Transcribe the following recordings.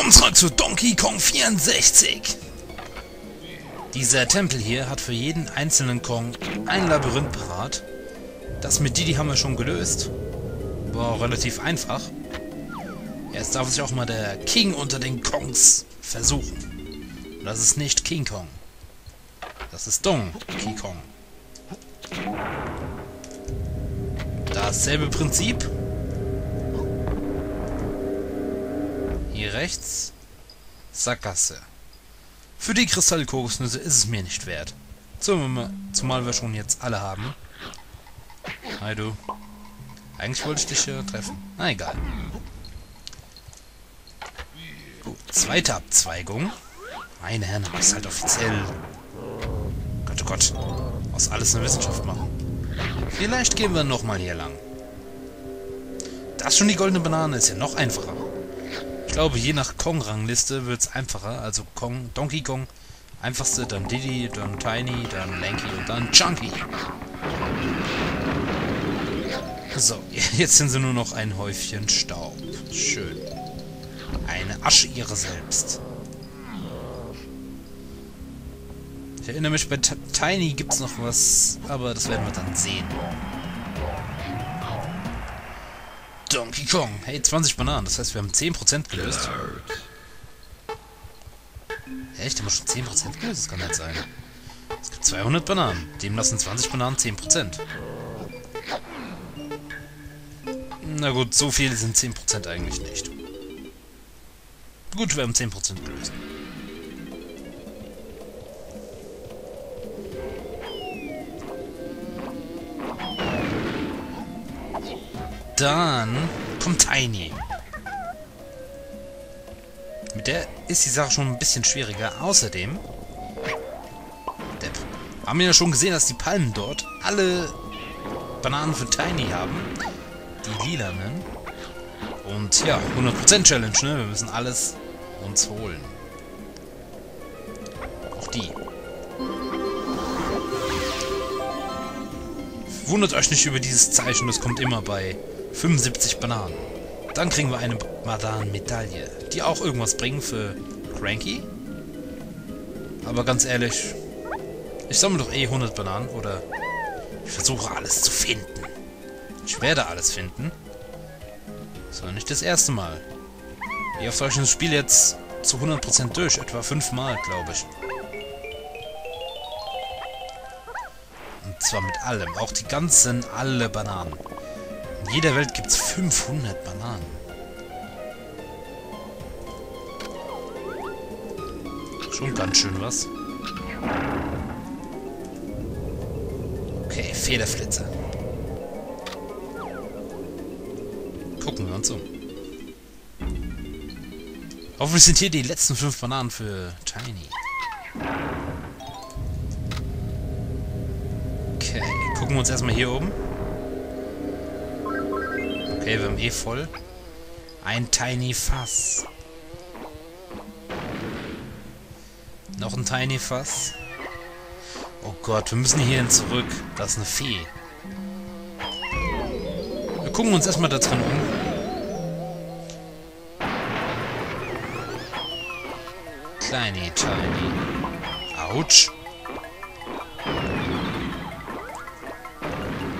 Willkommen zurück zu Donkey Kong 64. Dieser Tempel hier hat für jeden einzelnen Kong ein Labyrinth parat. Das mit Didi haben wir schon gelöst. War relativ einfach. Jetzt darf sich auch mal der King unter den Kongs versuchen. Und das ist nicht King Kong. Das ist Donkey Kong. Dasselbe Prinzip. Hier rechts. Sackgasse. Für die Kristallkokosnüsse ist es mir nicht wert. Zumal, wir schon jetzt alle haben. Hi du. Eigentlich wollte ich dich hier treffen. Na egal. Gut, zweite Abzweigung. Meine Herren, ist halt offiziell. Gott, oh Gott. Aus alles eine Wissenschaft machen. Vielleicht gehen wir nochmal hier lang. Das schon die goldene Banane ist ja noch einfacher. Ich glaube, je nach Kong-Rangliste wird es einfacher. Also Kong, Donkey Kong, einfachste, dann Diddy, dann Tiny, dann Lanky und dann Chunky. So, jetzt sind sie nur noch ein Häufchen Staub. Schön. Eine Asche ihrer selbst. Ich erinnere mich, bei T Tiny es noch was, aber das werden wir dann sehen. Donkey Kong. Hey, 20 Bananen. Das heißt, wir haben 10% gelöst. Echt? Haben wir schon 10% gelöst? Das kann nicht sein. Es gibt 200 Bananen. Dem lassen 20 Bananen 10%. Na gut, so viel sind 10% eigentlich nicht. Gut, wir haben 10% gelöst. Dann kommt Tiny. Mit der ist die Sache schon ein bisschen schwieriger. Außerdem... Depp. Haben wir ja schon gesehen, dass die Palmen dort alle Bananen für Tiny haben. Die lilanen. Und ja, 100% Challenge, ne? Wir müssen alles uns holen. Auch die. Wundert euch nicht über dieses Zeichen, das kommt immer bei 75 Bananen. Dann kriegen wir eine Bananen-Medaille, die auch irgendwas bringen für Cranky. Aber ganz ehrlich, ich sammle doch eh 100 Bananen, oder ich versuche alles zu finden. Ich werde alles finden. Das war nicht das erste Mal. Ich auf solchen Spiel jetzt zu 100% durch, etwa fünfmal, glaube ich. Und zwar mit allem, auch die ganzen, alle Bananen. In jeder Welt gibt es 500 Bananen. Schon ganz schön was. Okay, Federflitzer. Gucken wir uns um. Hoffentlich sind hier die letzten fünf Bananen für Tiny. Okay, gucken wir uns erstmal hier oben. Okay, wir haben eh voll. Ein Tiny Fass. Noch ein Tiny Fass. Oh Gott, wir müssen hierhin zurück. Da ist eine Fee. Wir gucken uns erstmal da drin um. Kleine Tiny. Autsch.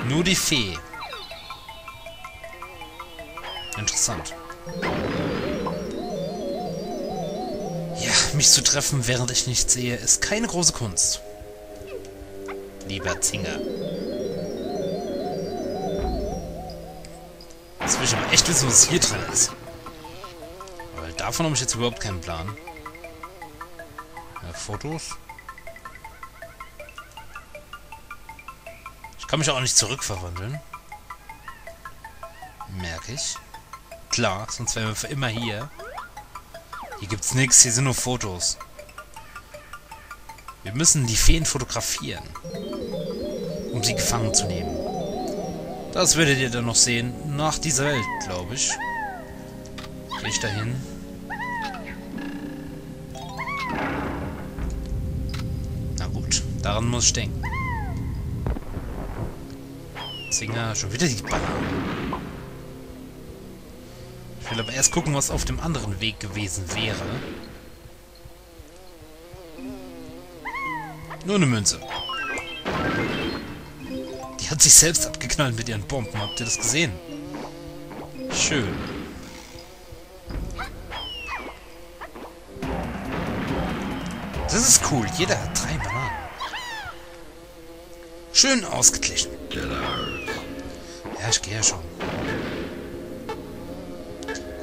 Nur die Fee. Interessant. Ja, mich zu treffen, während ich nichts sehe, ist keine große Kunst. Lieber Zinger. Jetzt will ich aber echt wissen, was hier drin ist. Weil davon habe ich jetzt überhaupt keinen Plan. Ja, Fotos. Ich kann mich auch nicht zurückverwandeln. Merke ich. Klar, sonst wären wir für immer hier. Hier gibt's nichts, hier sind nur Fotos. Wir müssen die Feen fotografieren, um sie gefangen zu nehmen. Das werdet ihr dann noch sehen, nach dieser Welt, glaube ich. Gehe ich dahin. Na gut, daran muss ich denken. Singer, schon wieder die Bananen. Will aber erst gucken, was auf dem anderen Weg gewesen wäre. Nur eine Münze. Die hat sich selbst abgeknallt mit ihren Bomben. Habt ihr das gesehen? Schön. Das ist cool. Jeder hat drei Bananen. Schön ausgeglichen. Ja, ich gehe ja schon.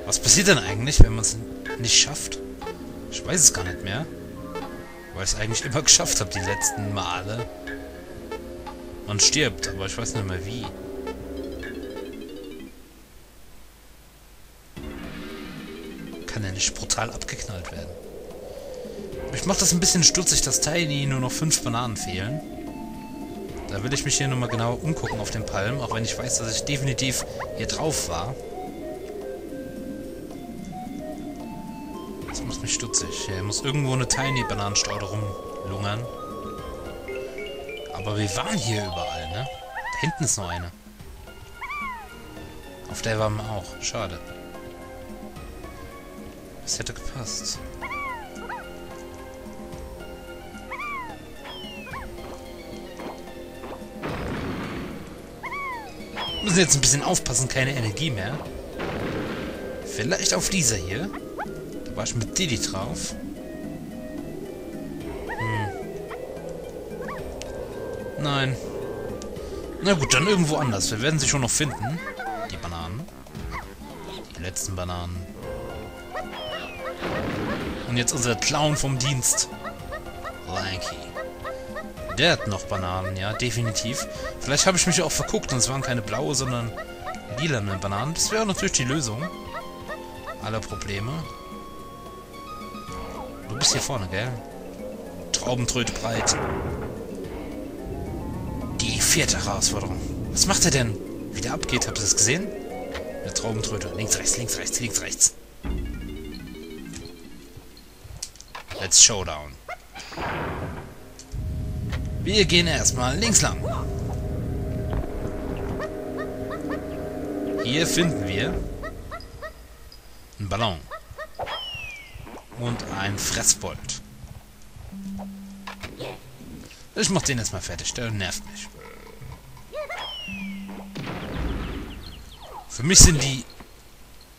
Was passiert denn eigentlich, wenn man es nicht schafft? Ich weiß es gar nicht mehr. Weil ich es eigentlich immer geschafft habe, die letzten Male. Man stirbt, aber ich weiß nicht mehr wie. Kann ja nicht brutal abgeknallt werden. Ich mache das ein bisschen stutzig, dass Tiny nur noch fünf Bananen fehlen. Da will ich mich hier nochmal genau umgucken auf den Palmen, auch wenn ich weiß, dass ich definitiv hier drauf war. Das macht mich stutzig. Hier muss irgendwo eine Tiny-Bananenstaude rumlungern. Aber wir waren hier überall, ne? Da hinten ist noch eine. Auf der waren wir auch. Schade. Das hätte gepasst. Wir müssen jetzt ein bisschen aufpassen, keine Energie mehr. Vielleicht auf dieser hier. Ich mit Didi drauf. Hm. Nein. Na gut, dann irgendwo anders. Wir werden sie schon noch finden. Die Bananen. Die letzten Bananen. Und jetzt unser Clown vom Dienst. Lanky. Der hat noch Bananen, ja, definitiv. Vielleicht habe ich mich auch verguckt und es waren keine blaue, sondern lilane Bananen. Das wäre natürlich die Lösung aller Probleme. Du bist hier vorne, gell? Traubentröte breit. Die vierte Herausforderung. Was macht er denn? Wie der abgeht, habt ihr das gesehen? Der Traubentröte. Links, rechts, links, rechts, links, rechts. Let's Showdown. Wir gehen erstmal links lang. Hier finden wir einen Ballon. Und ein Fressbold. Ich mach den jetzt mal fertig, der nervt mich. Für mich sind die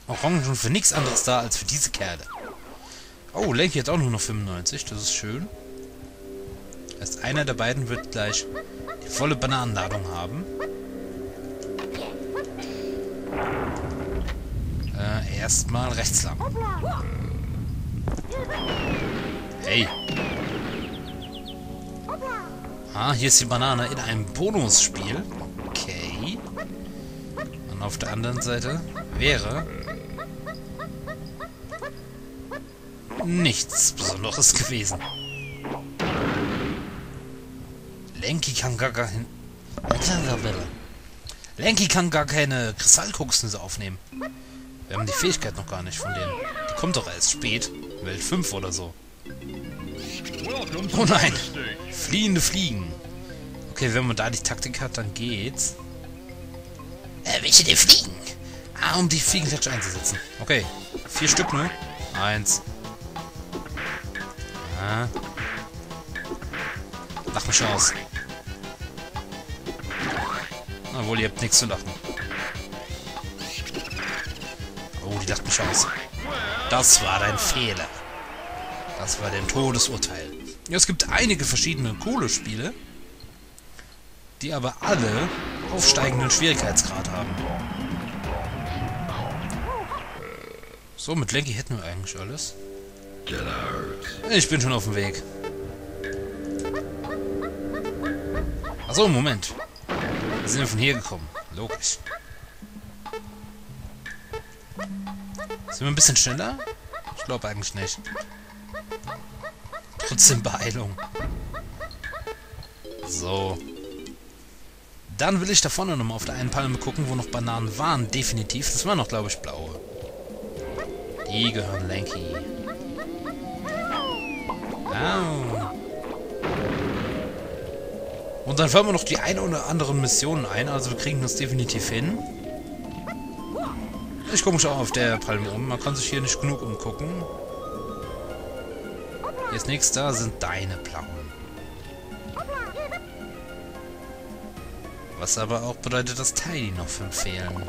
Orangen für nichts anderes da als für diese Kerle. Oh, Lanky hat auch nur noch 95, das ist schön. Erst einer der beiden wird gleich die volle Bananenladung haben. Äh, erstmal rechts lang. Hey. Ah, hier ist die Banane in einem Bonusspiel. Okay. Und auf der anderen Seite wäre nichts Besonderes gewesen. Lenky kann gar kein... Lenky kann gar keine Kristallkokosnüsse aufnehmen. Wir haben die Fähigkeit noch gar nicht von denen. Die kommt doch erst spät. Welt 5 oder so. Oh nein! Fliehende Fliegen. Okay, wenn man da die Taktik hat, dann geht's. Äh, welche der Fliegen? Ah, um die Fliegenklatsche einzusetzen. Okay. Vier Stück nur. Eins. Ah. Lach mich aus. Obwohl, ihr habt nichts zu lachen. Oh, die lacht mich aus. Das war dein Fehler. Das war dein Todesurteil. Ja, es gibt einige verschiedene coole Spiele, die aber alle aufsteigenden Schwierigkeitsgrad haben. So, mit Lenky hätten wir eigentlich alles. Ich bin schon auf dem Weg. Achso, Moment. Wir sind ja von hier gekommen. Logisch. Sind wir ein bisschen schneller? Ich glaube eigentlich nicht. Trotzdem Beeilung. So. Dann will ich da vorne nochmal auf der einen Palme gucken, wo noch Bananen waren. Definitiv. Das waren noch, glaube ich, blaue. Die gehören Lanky. Au. Und dann fahren wir noch die ein oder anderen Missionen ein. Also wir kriegen das definitiv hin. Ich gucke mich auch auf der Palme um. Man kann sich hier nicht genug umgucken. Nichts da, sind deine blauen. Was aber auch bedeutet, dass Tiny noch fünf fehlen.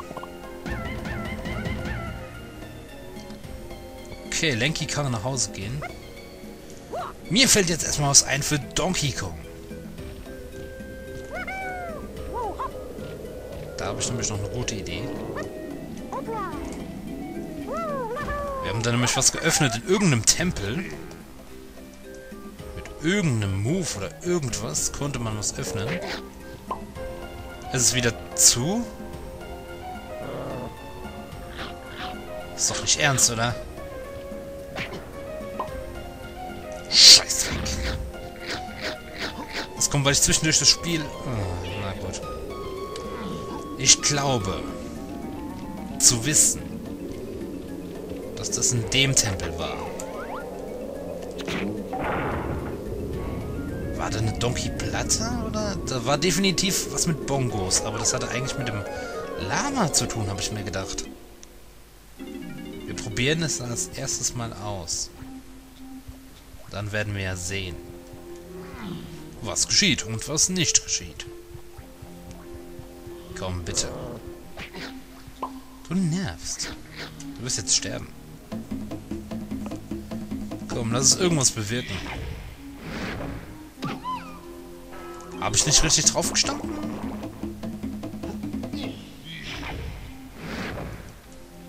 Okay, Lenky kann nach Hause gehen. Mir fällt jetzt erstmal was ein für Donkey Kong. Da habe ich nämlich noch eine gute Idee. Wir haben da nämlich was geöffnet in irgendeinem Tempel. Mit irgendeinem Move oder irgendwas konnte man was öffnen. Es ist wieder zu. Ist doch nicht ernst, oder? Scheißdreck. Das kommt, weil ich zwischendurch das Spiel... Oh, na gut. Ich glaube, zu wissen, dass das in dem Tempel war. War da eine Donkey-Platte? Oder? Da war definitiv was mit Bongos, aber das hatte eigentlich mit dem Lama zu tun, habe ich mir gedacht. Wir probieren es als erstes mal aus. Dann werden wir ja sehen, was geschieht und was nicht geschieht. Komm, bitte. Du nervst. Du wirst jetzt sterben. Komm, lass es irgendwas bewirken. Habe ich nicht richtig drauf gestanden?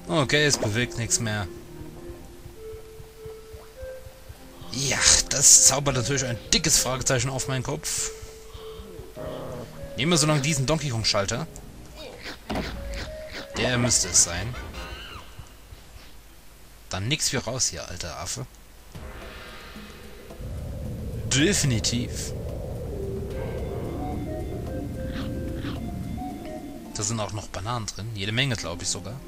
Okay, es bewirkt nichts mehr. Ja, das zaubert natürlich ein dickes Fragezeichen auf meinen Kopf. Nehmen wir so lange diesen Donkey Kong Schalter. Der müsste es sein. Dann nix wie raus hier, alter Affe. Definitiv. Da sind auch noch Bananen drin. Jede Menge, glaube ich sogar.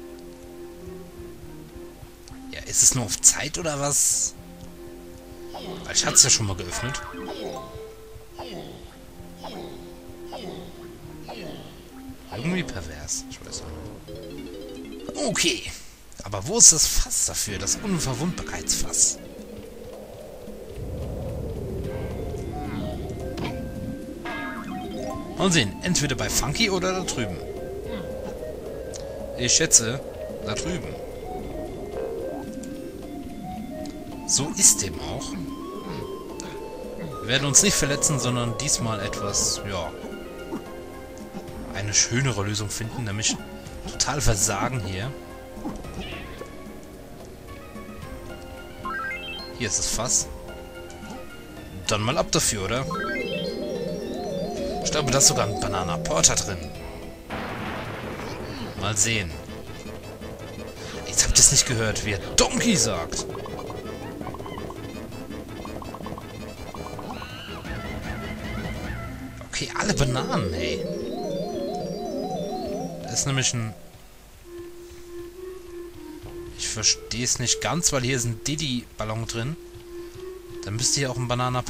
Ja, ist es nur auf Zeit oder was? Weil ich hatte es ja schon mal geöffnet. Irgendwie pervers. Ich weiß nicht. Okay. Aber wo ist das Fass dafür? Das Unverwundbarkeitsfass. Mal sehen. Entweder bei Funky oder da drüben. Ich schätze, da drüben. So ist dem auch. Wir werden uns nicht verletzen, sondern diesmal etwas, ja, eine schönere Lösung finden, nämlich total versagen hier. Hier ist das Fass. Dann mal ab dafür, oder? Ich glaube, da ist sogar ein Banana Porter drin. Mal sehen. Jetzt habt ihr es nicht gehört, wie er Donkey sagt. Okay, alle Bananen, ey. Da ist nämlich ein... Ich verstehe es nicht ganz, weil hier ist ein Diddy-Ballon drin. Dann müsste hier auch ein Banana.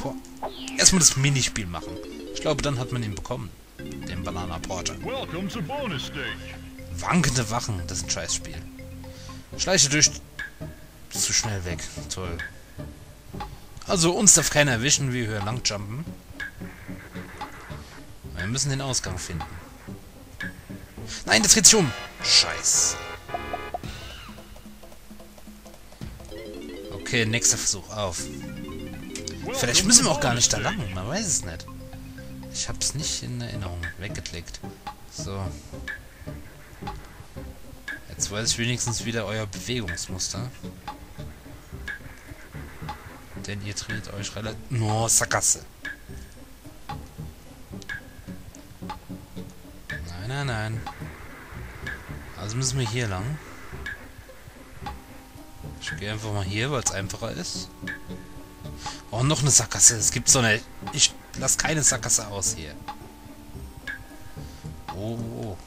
Erstmal das Minispiel machen. Ich glaube, dann hat man ihn bekommen. Den Banana Porter. Wankende Wachen, das ist ein Scheißspiel. Schleiche durch... Zu schnell weg. Toll. Also, uns darf keiner erwischen, wie wir langjumpen. Wir müssen den Ausgang finden. Nein, der dreht sich um. Scheiß. Okay, nächster Versuch. Auf. Vielleicht müssen wir auch gar nicht da lang. Man weiß es nicht. Ich hab's nicht in Erinnerung. Weggeklickt. So. Jetzt weiß ich wenigstens wieder euer Bewegungsmuster. Denn ihr dreht euch relativ... Oh, Sackgasse. Nein, nein, nein. Also müssen wir hier lang. Ich gehe einfach mal hier, weil es einfacher ist. Oh, noch eine Sackgasse. Es gibt so eine... Ich lasse keine Sackgasse aus hier. Oh, oh.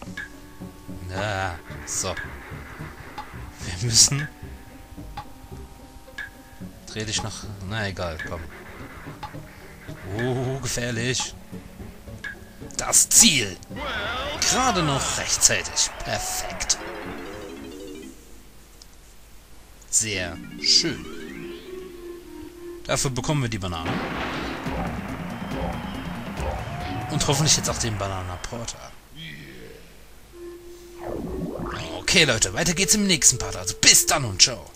Na, so. Wir müssen... Dreh dich nach... Na, egal, komm. Oh, gefährlich. Das Ziel. Gerade noch rechtzeitig. Perfekt. sehr schön. Dafür bekommen wir die Banane. Und hoffentlich jetzt auch den Bananaporter. Okay, Leute, weiter geht's im nächsten Part. Also bis dann und ciao.